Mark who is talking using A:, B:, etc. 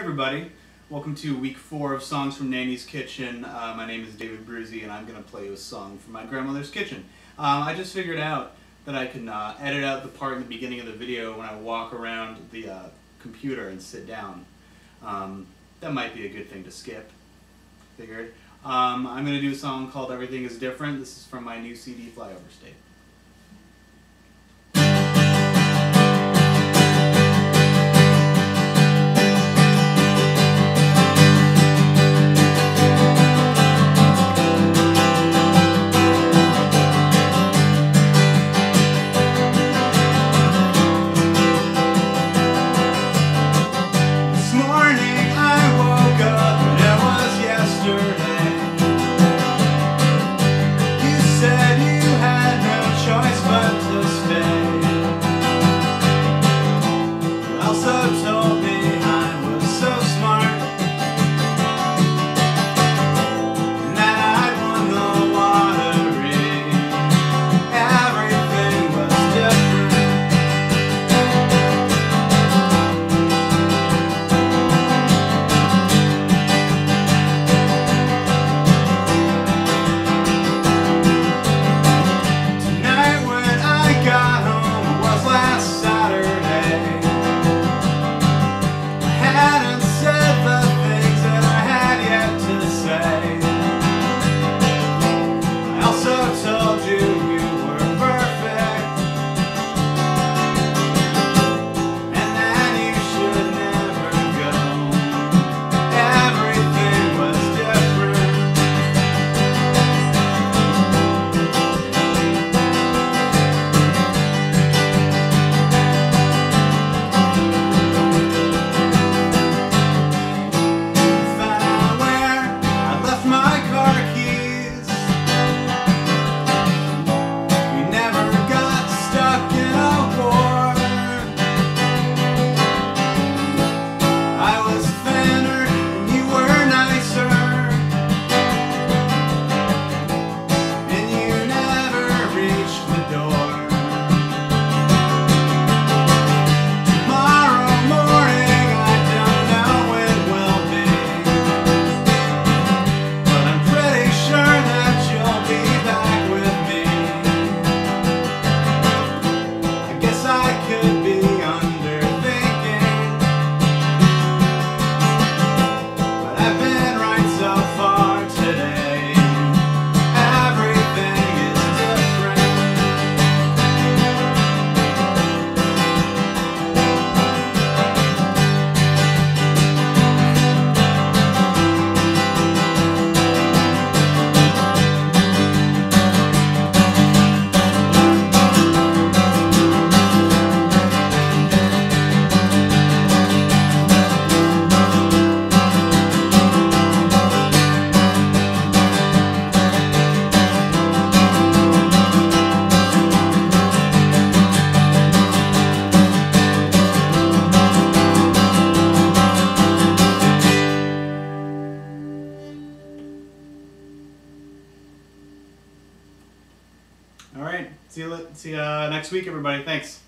A: everybody. Welcome to week four of Songs from Nanny's Kitchen. Uh, my name is David Brusie and I'm going to play you a song from my grandmother's kitchen. Um, I just figured out that I can uh, edit out the part in the beginning of the video when I walk around the uh, computer and sit down. Um, that might be a good thing to skip, figured. Um, I'm going to do a song called Everything is Different. This is from my new CD, Flyover State. All right. See you. See you next week, everybody. Thanks.